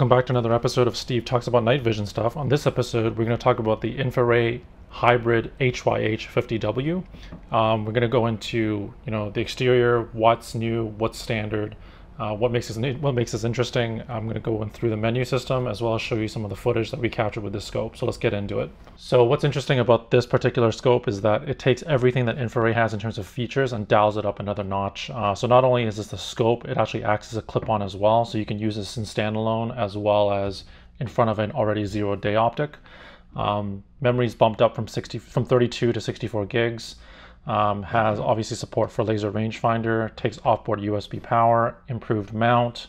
Welcome back to another episode of Steve Talks About Night Vision Stuff. On this episode, we're going to talk about the InfiRay Hybrid HYH50W. Um, we're going to go into you know the exterior, what's new, what's standard, uh, what makes this what makes this interesting. I'm going to go in through the menu system as well as show you some of the footage that we captured with this scope. So let's get into it. So what's interesting about this particular scope is that it takes everything that InfiRay has in terms of features and dials it up another notch. Uh, so not only is this the scope, it actually acts as a clip-on as well. So you can use this in standalone as well as in front of an already zero day optic. Um, memory's bumped up from 60 from 32 to 64 gigs. Um, has obviously support for laser rangefinder, takes offboard USB power, improved mount.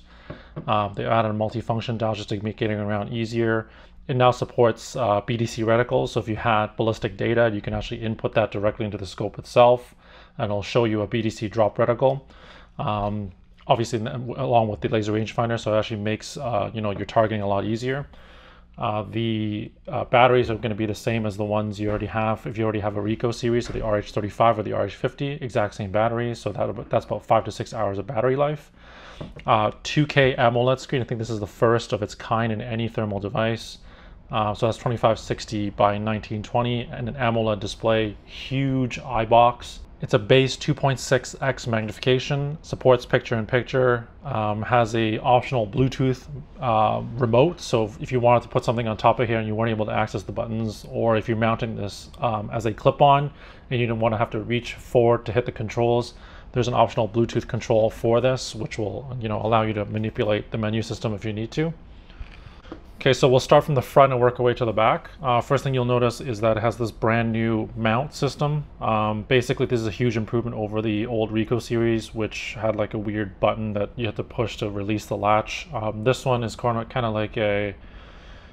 Um, they added a multifunction dial just to make getting around easier. It now supports uh, BDC reticles, so if you had ballistic data, you can actually input that directly into the scope itself, and it'll show you a BDC drop reticle. Um, obviously, along with the laser rangefinder, so it actually makes uh, you know your targeting a lot easier. Uh, the uh, batteries are going to be the same as the ones you already have. If you already have a Rico series, so the RH35 or the RH50, exact same batteries. So that, that's about five to six hours of battery life. Uh, 2K AMOLED screen. I think this is the first of its kind in any thermal device. Uh, so that's 2560 by 1920 and an AMOLED display, huge eye box. It's a base 2.6x magnification, supports picture-in-picture, um, has a optional Bluetooth uh, remote. So if you wanted to put something on top of here and you weren't able to access the buttons, or if you're mounting this um, as a clip-on and you don't want to have to reach forward to hit the controls, there's an optional Bluetooth control for this, which will you know allow you to manipulate the menu system if you need to. Okay, so we'll start from the front and work our way to the back. Uh, first thing you'll notice is that it has this brand new mount system. Um, basically, this is a huge improvement over the old Rico series, which had like a weird button that you had to push to release the latch. Um, this one is kind of, kind of like a,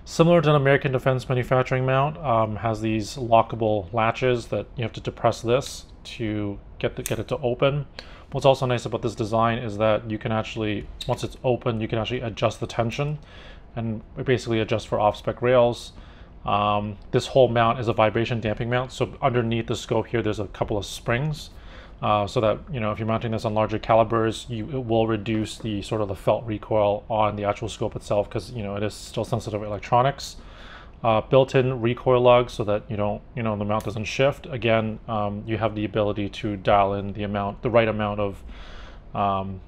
similar to an American Defense Manufacturing mount, um, has these lockable latches that you have to depress this to get, the, get it to open. What's also nice about this design is that you can actually, once it's open, you can actually adjust the tension and basically adjust for off-spec rails. Um, this whole mount is a vibration damping mount, so underneath the scope here, there's a couple of springs, uh, so that you know if you're mounting this on larger calibers, you it will reduce the sort of the felt recoil on the actual scope itself, because you know it is still sensitive electronics. Uh, built-in recoil lug, so that you don't you know the mount doesn't shift. Again, um, you have the ability to dial in the amount, the right amount of um,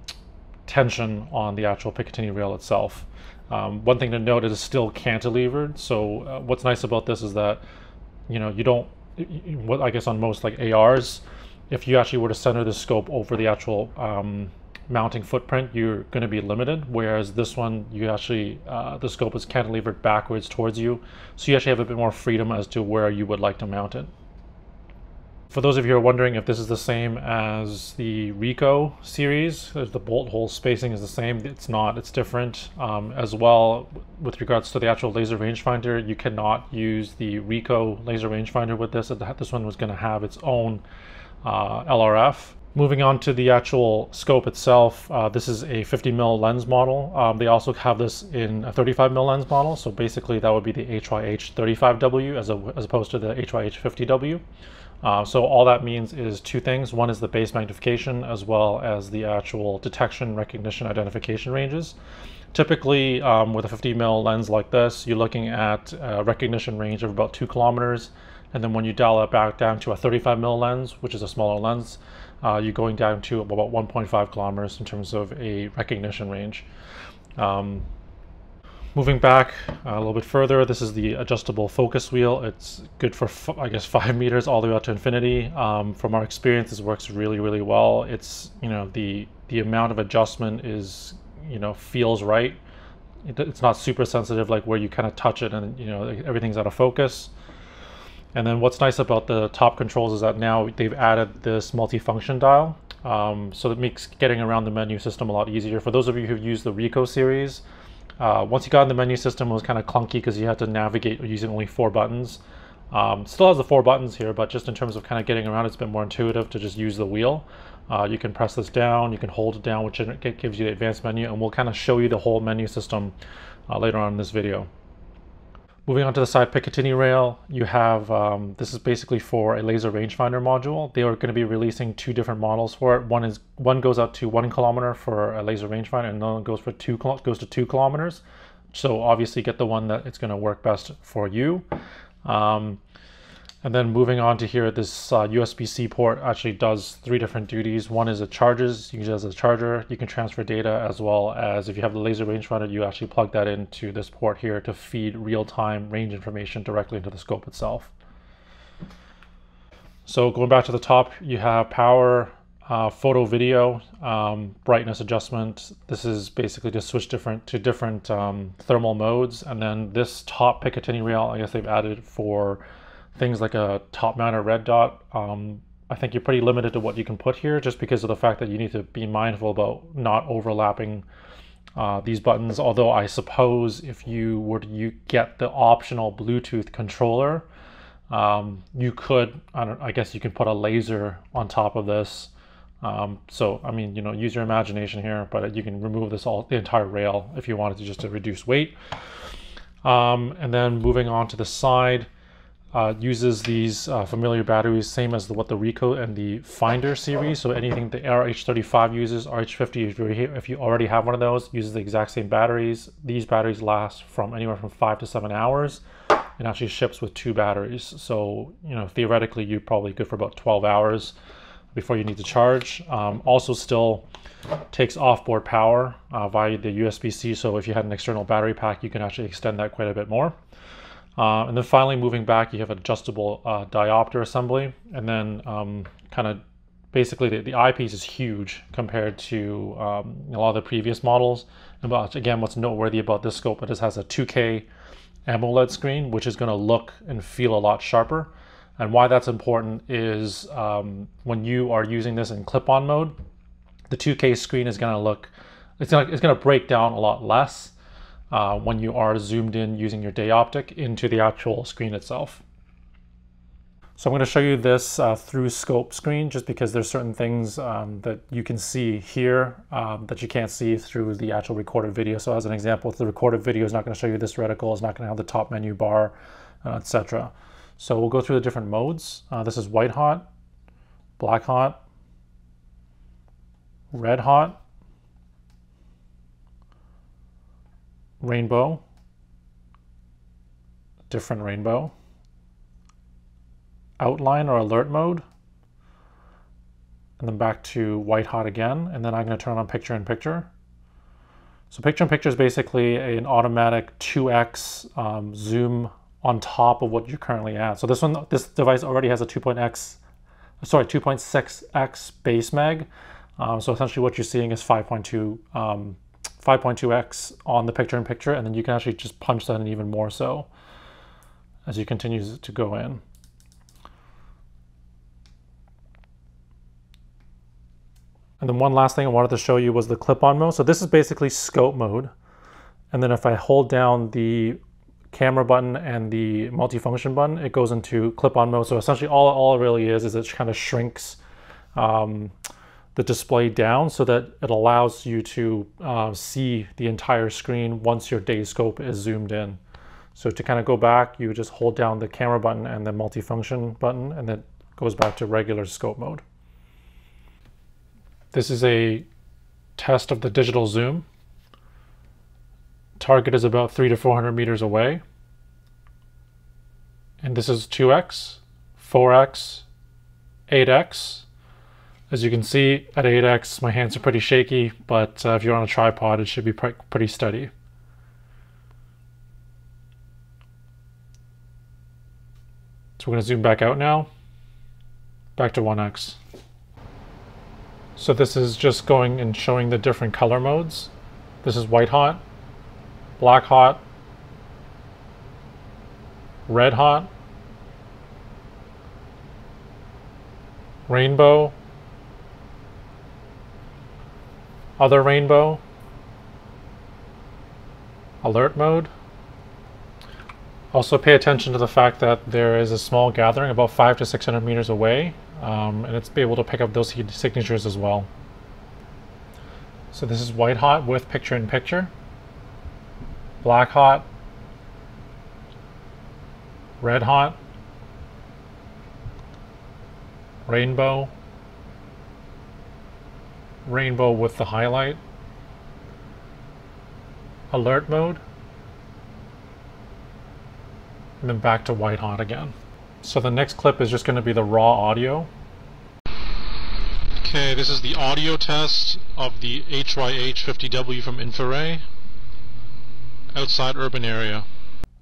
tension on the actual Picatinny rail itself. Um, one thing to note is still cantilevered. So uh, what's nice about this is that, you know, you don't, what I guess on most like ARs, if you actually were to center the scope over the actual um, mounting footprint, you're going to be limited. Whereas this one, you actually, uh, the scope is cantilevered backwards towards you. So you actually have a bit more freedom as to where you would like to mount it. For those of you who are wondering if this is the same as the Rico series, the bolt hole spacing is the same. It's not, it's different. Um, as well, with regards to the actual laser rangefinder, you cannot use the Rico laser rangefinder with this. This one was going to have its own uh, LRF. Moving on to the actual scope itself, uh, this is a 50 mil lens model. Um, they also have this in a 35 mil lens model. So basically that would be the HYH 35W as, a, as opposed to the HYH 50W. Uh, so all that means is two things. One is the base magnification as well as the actual detection, recognition, identification ranges. Typically, um, with a 50 mil lens like this, you're looking at a recognition range of about two kilometers. And then when you dial it back down to a 35 mil lens, which is a smaller lens, uh, you're going down to about 1.5 kilometers in terms of a recognition range. Um, Moving back a little bit further, this is the adjustable focus wheel. It's good for, I guess, five meters all the way out to infinity. Um, from our experience, this works really, really well. It's, you know, the, the amount of adjustment is, you know, feels right. It, it's not super sensitive, like where you kind of touch it and, you know, everything's out of focus. And then what's nice about the top controls is that now they've added this multifunction dial. Um, so it makes getting around the menu system a lot easier. For those of you who've used the Rico series, uh, once you got in the menu system, it was kind of clunky because you had to navigate using only four buttons. Um, still has the four buttons here, but just in terms of kind of getting around, it's been more intuitive to just use the wheel. Uh, you can press this down, you can hold it down, which gives you the advanced menu, and we'll kind of show you the whole menu system uh, later on in this video. Moving on to the side Picatinny rail, you have, um, this is basically for a laser rangefinder module. They are going to be releasing two different models for it. One is one goes out to one kilometer for a laser rangefinder and another goes for two goes to two kilometers. So obviously get the one that it's going to work best for you. Um, and then moving on to here, this uh, USB-C port actually does three different duties. One is it charges, you use it as a charger. You can transfer data as well as if you have the laser rangefinder, you actually plug that into this port here to feed real-time range information directly into the scope itself. So going back to the top, you have power, uh, photo video, um, brightness adjustment. This is basically to switch different to different um, thermal modes. And then this top Picatinny rail, I guess they've added for things like a top mount or red dot, um, I think you're pretty limited to what you can put here just because of the fact that you need to be mindful about not overlapping uh, these buttons. Although I suppose if you were to you get the optional Bluetooth controller, um, you could, I, don't, I guess you can put a laser on top of this. Um, so, I mean, you know, use your imagination here, but you can remove this all, the entire rail if you wanted to just to reduce weight. Um, and then moving on to the side, uh, uses these uh, familiar batteries, same as the, what the Rico and the Finder series. So anything the RH35 uses, RH50, if, if you already have one of those, uses the exact same batteries. These batteries last from anywhere from five to seven hours and actually ships with two batteries. So, you know, theoretically, you're probably good for about 12 hours before you need to charge. Um, also still takes offboard power uh, via the USB-C. So if you had an external battery pack, you can actually extend that quite a bit more. Uh, and then finally moving back, you have adjustable uh, diopter assembly. And then um, kind of basically the, the eyepiece is huge compared to um, a lot of the previous models. And but again, what's noteworthy about this scope, is it just has a 2K AMOLED screen, which is going to look and feel a lot sharper. And why that's important is um, when you are using this in clip-on mode, the 2K screen is going to look, it's going it's going to break down a lot less uh, when you are zoomed in using your day optic into the actual screen itself. So I'm going to show you this uh, through scope screen just because there's certain things um, that you can see here um, that you can't see through the actual recorded video. So as an example, the recorded video is not going to show you this reticle, it's not going to have the top menu bar, uh, etc. So we'll go through the different modes. Uh, this is white hot, black hot, red hot, rainbow, different rainbow, outline or alert mode, and then back to white hot again, and then I'm going to turn on picture in picture. So picture in picture is basically an automatic 2x um, zoom on top of what you're currently at. So this one, this device already has a 2.x, sorry, 2.6x base mag. Um, so essentially what you're seeing is 5.2 um, 5.2x on the picture in picture, and then you can actually just punch that in even more so as you continue to go in. And then one last thing I wanted to show you was the clip-on mode. So this is basically scope mode. And then if I hold down the camera button and the multifunction button, it goes into clip-on mode. So essentially all, all it really is, is it kind of shrinks um, the display down so that it allows you to uh, see the entire screen once your day scope is zoomed in. So to kind of go back, you just hold down the camera button and the multifunction button and then goes back to regular scope mode. This is a test of the digital zoom. Target is about three to 400 meters away. And this is 2x, 4x, 8x, as you can see at 8x, my hands are pretty shaky, but uh, if you're on a tripod, it should be pre pretty steady. So we're going to zoom back out now, back to 1x. So this is just going and showing the different color modes. This is white hot, black hot, red hot, rainbow, Other rainbow. Alert mode. Also pay attention to the fact that there is a small gathering about 5 to 600 meters away um, and it's able to pick up those signatures as well. So this is white hot with picture in picture, black hot, red hot, rainbow, rainbow with the highlight. Alert mode. And then back to white hot again. So the next clip is just going to be the raw audio. Okay, this is the audio test of the HYH50W from InfiRay outside urban area.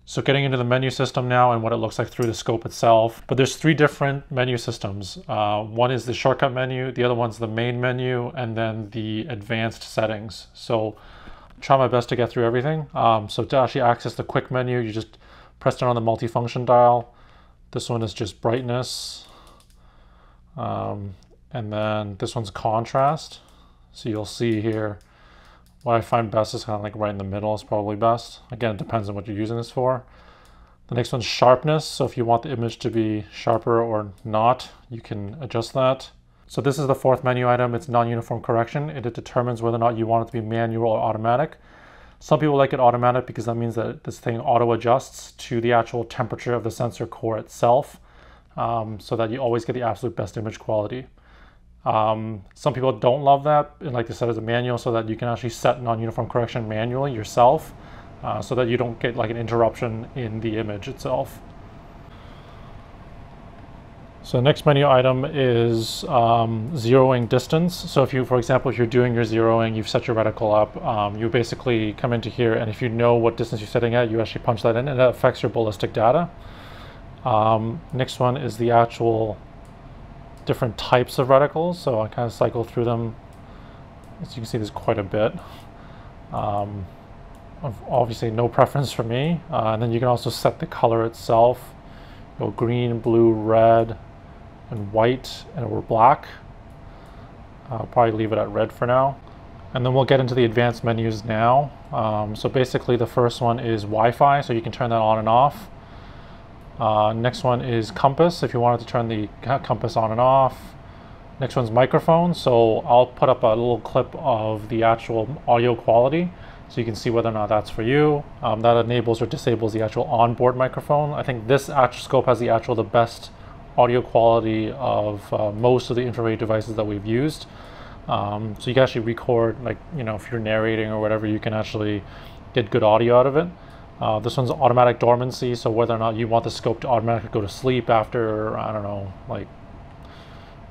So getting into the menu system now and what it looks like through the scope itself. But there's three different menu systems. Uh, one is the shortcut menu, the other one's the main menu, and then the advanced settings. So try my best to get through everything. Um, so to actually access the quick menu, you just press down on the multifunction dial. This one is just brightness. Um, and then this one's contrast. So you'll see here, what I find best is kind of like right in the middle is probably best. Again, it depends on what you're using this for. The next one's sharpness. So if you want the image to be sharper or not, you can adjust that. So this is the fourth menu item. It's non-uniform correction. It determines whether or not you want it to be manual or automatic. Some people like it automatic because that means that this thing auto adjusts to the actual temperature of the sensor core itself um, so that you always get the absolute best image quality. Um, some people don't love that and like they said, as a manual so that you can actually set non-uniform correction manually yourself uh, so that you don't get like an interruption in the image itself. So next menu item is um, zeroing distance. So if you, for example, if you're doing your zeroing, you've set your reticle up, um, you basically come into here and if you know what distance you're setting at, you actually punch that in and that affects your ballistic data. Um, next one is the actual different types of reticles. So I kind of cycle through them. As you can see, there's quite a bit. Um, obviously no preference for me. Uh, and then you can also set the color itself. Go green, blue, red, and white and or black. I'll probably leave it at red for now. And then we'll get into the advanced menus now. Um, so basically the first one is Wi-Fi, so you can turn that on and off. Uh, next one is compass, if you wanted to turn the compass on and off. Next one's microphone, so I'll put up a little clip of the actual audio quality so you can see whether or not that's for you. Um, that enables or disables the actual onboard microphone. I think this scope has the actual the best audio quality of uh, most of the infrared devices that we've used. Um, so you can actually record, like, you know, if you're narrating or whatever, you can actually get good audio out of it. Uh, this one's automatic dormancy, so whether or not you want the scope to automatically go to sleep after, I don't know, like,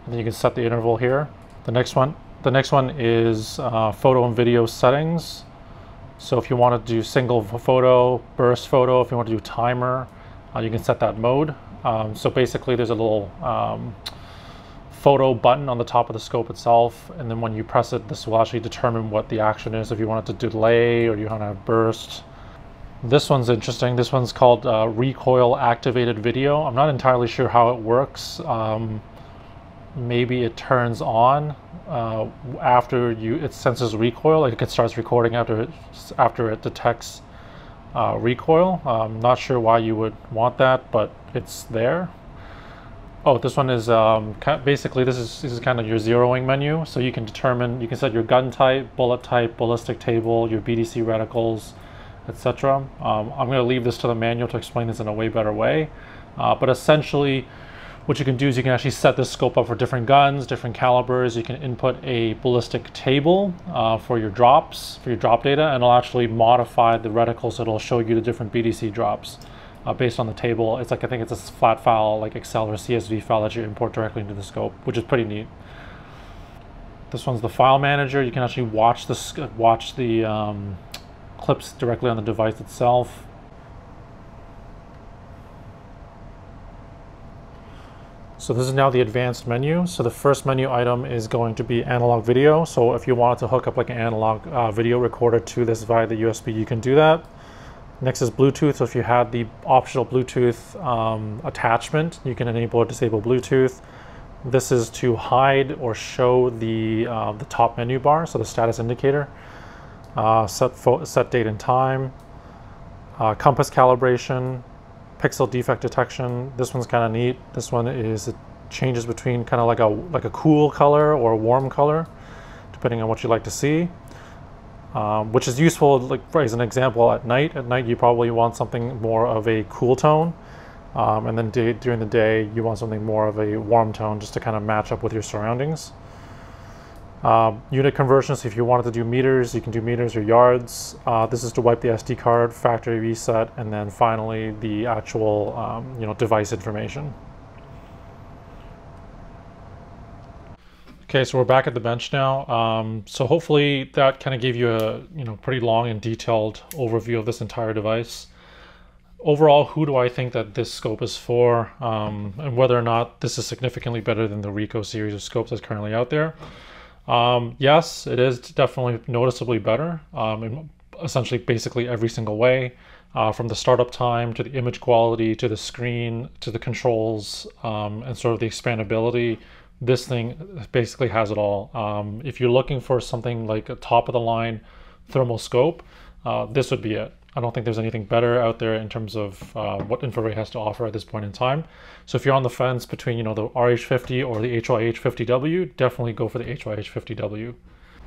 then you can set the interval here. The next one, the next one is uh, photo and video settings. So if you want to do single photo, burst photo, if you want to do timer, uh, you can set that mode. Um, so basically there's a little um, photo button on the top of the scope itself. And then when you press it, this will actually determine what the action is. If you want it to delay or you want to burst. This one's interesting. This one's called uh, recoil activated video. I'm not entirely sure how it works. Um, maybe it turns on uh, after you it senses recoil. Like it starts recording after it after it detects uh, recoil. I'm not sure why you would want that, but it's there. Oh, this one is um, basically this is this is kind of your zeroing menu. So you can determine you can set your gun type, bullet type, ballistic table, your BDC reticles, etc. Um, I'm going to leave this to the manual to explain this in a way better way. Uh, but essentially, what you can do is you can actually set this scope up for different guns, different calibers. You can input a ballistic table uh, for your drops, for your drop data, and it'll actually modify the reticle so it'll show you the different BDC drops uh, based on the table. It's like, I think it's a flat file, like Excel or CSV file that you import directly into the scope, which is pretty neat. This one's the file manager. You can actually watch the, watch the um, clips directly on the device itself. So this is now the advanced menu. So the first menu item is going to be analog video. So if you wanted to hook up like an analog uh, video recorder to this via the USB, you can do that. Next is Bluetooth. So if you had the optional Bluetooth um, attachment, you can enable or disable Bluetooth. This is to hide or show the, uh, the top menu bar, so the status indicator. Uh, set, set date and time. Uh, compass calibration, pixel defect detection. This one's kind of neat. This one is it changes between kind of like a like a cool color or a warm color, depending on what you like to see. Um, which is useful, like as an example, at night. At night, you probably want something more of a cool tone, um, and then during the day, you want something more of a warm tone, just to kind of match up with your surroundings. Um, unit conversions, if you wanted to do meters, you can do meters or yards. Uh, this is to wipe the SD card, factory reset, and then finally the actual um, you know, device information. Okay, so we're back at the bench now. Um, so hopefully that kind of gave you a you know pretty long and detailed overview of this entire device. Overall, who do I think that this scope is for, um, and whether or not this is significantly better than the Rico series of scopes that's currently out there? Um, yes, it is definitely noticeably better um, in essentially basically every single way. Uh, from the startup time to the image quality to the screen to the controls um, and sort of the expandability this thing basically has it all. Um, if you're looking for something like a top of the line thermal scope, uh, this would be it. I don't think there's anything better out there in terms of uh, what InfiRay has to offer at this point in time. So if you're on the fence between you know the RH50 or the HYH50W, definitely go for the HYH50W.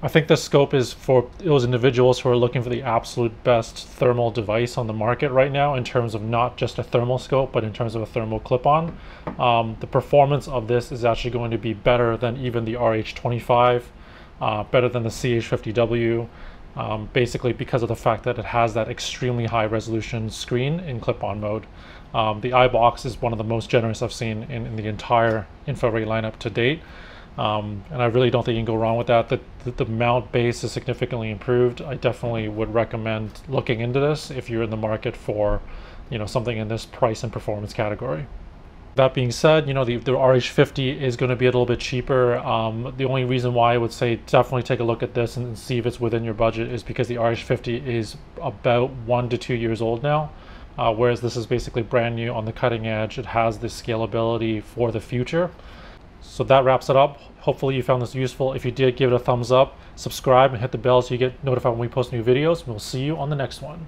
I think the scope is for those individuals who are looking for the absolute best thermal device on the market right now in terms of not just a thermal scope, but in terms of a thermal clip-on. Um, the performance of this is actually going to be better than even the RH25, uh, better than the CH50W, um, basically because of the fact that it has that extremely high resolution screen in clip-on mode. Um, the eye box is one of the most generous I've seen in, in the entire InfiRay lineup to date. Um, and I really don't think you can go wrong with that. The, the, the, mount base is significantly improved. I definitely would recommend looking into this if you're in the market for, you know, something in this price and performance category. That being said, you know, the, the RH50 is going to be a little bit cheaper. Um, the only reason why I would say definitely take a look at this and see if it's within your budget is because the RH50 is about one to two years old now. Uh, whereas this is basically brand new on the cutting edge. It has the scalability for the future. So that wraps it up. Hopefully you found this useful. If you did, give it a thumbs up, subscribe, and hit the bell so you get notified when we post new videos. We'll see you on the next one.